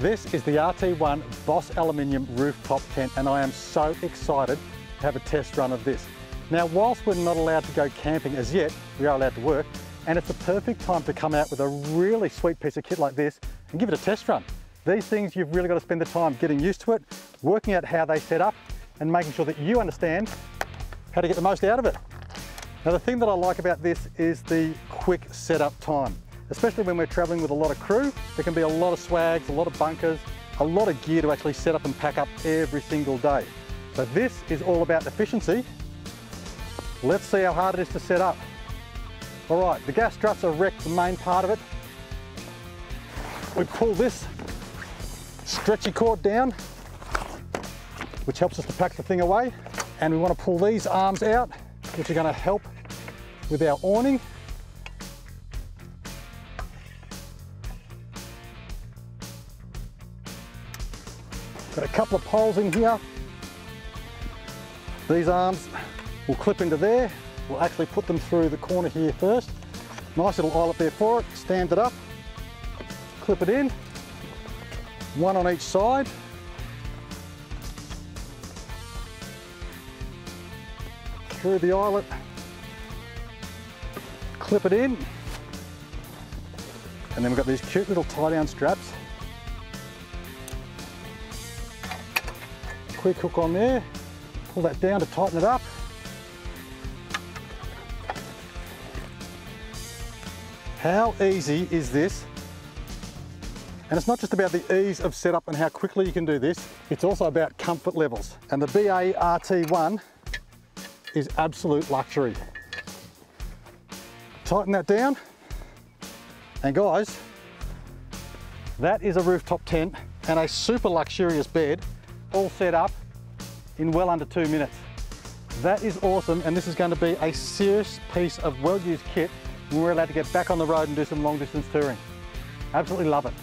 This is the RT1 Boss Aluminium rooftop tent and I am so excited to have a test run of this. Now whilst we're not allowed to go camping as yet, we are allowed to work and it's the perfect time to come out with a really sweet piece of kit like this and give it a test run. These things you've really got to spend the time getting used to it, working out how they set up and making sure that you understand how to get the most out of it. Now the thing that I like about this is the quick setup time, especially when we're traveling with a lot of crew. There can be a lot of swags, a lot of bunkers, a lot of gear to actually set up and pack up every single day. So this is all about efficiency. Let's see how hard it is to set up. All right, the gas struts are wrecked, the main part of it. We pull this stretchy cord down, which helps us to pack the thing away. And we want to pull these arms out which are going to help with our awning. Got a couple of poles in here. These arms will clip into there. We'll actually put them through the corner here first. Nice little eyelet there for it. Stand it up, clip it in, one on each side. through the eyelet, clip it in, and then we've got these cute little tie down straps. Quick hook on there, pull that down to tighten it up. How easy is this? And it's not just about the ease of setup and how quickly you can do this, it's also about comfort levels. And the BA RT1 is absolute luxury. Tighten that down. And guys, that is a rooftop tent and a super luxurious bed all set up in well under two minutes. That is awesome and this is going to be a serious piece of well-used kit when we're allowed to get back on the road and do some long distance touring. Absolutely love it.